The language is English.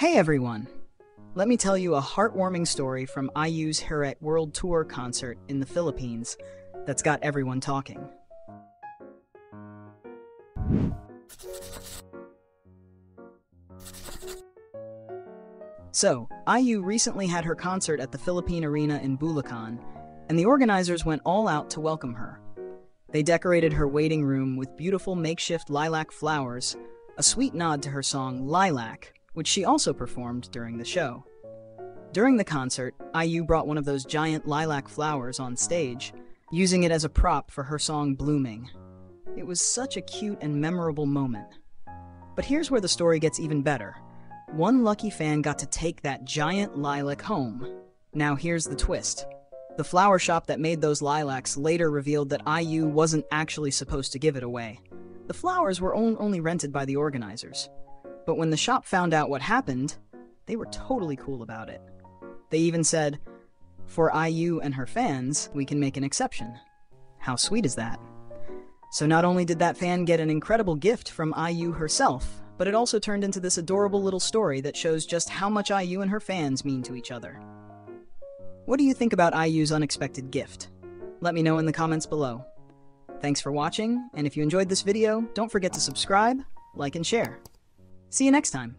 Hey everyone! Let me tell you a heartwarming story from IU's HEREH World Tour concert in the Philippines that's got everyone talking. So, IU recently had her concert at the Philippine Arena in Bulacan, and the organizers went all out to welcome her. They decorated her waiting room with beautiful makeshift lilac flowers, a sweet nod to her song Lilac, which she also performed during the show. During the concert, IU brought one of those giant lilac flowers on stage, using it as a prop for her song Blooming. It was such a cute and memorable moment. But here's where the story gets even better. One lucky fan got to take that giant lilac home. Now here's the twist. The flower shop that made those lilacs later revealed that IU wasn't actually supposed to give it away. The flowers were only rented by the organizers. But when the shop found out what happened, they were totally cool about it. They even said, For IU and her fans, we can make an exception. How sweet is that? So not only did that fan get an incredible gift from IU herself, but it also turned into this adorable little story that shows just how much IU and her fans mean to each other. What do you think about IU's unexpected gift? Let me know in the comments below. Thanks for watching, and if you enjoyed this video, don't forget to subscribe, like, and share. See you next time!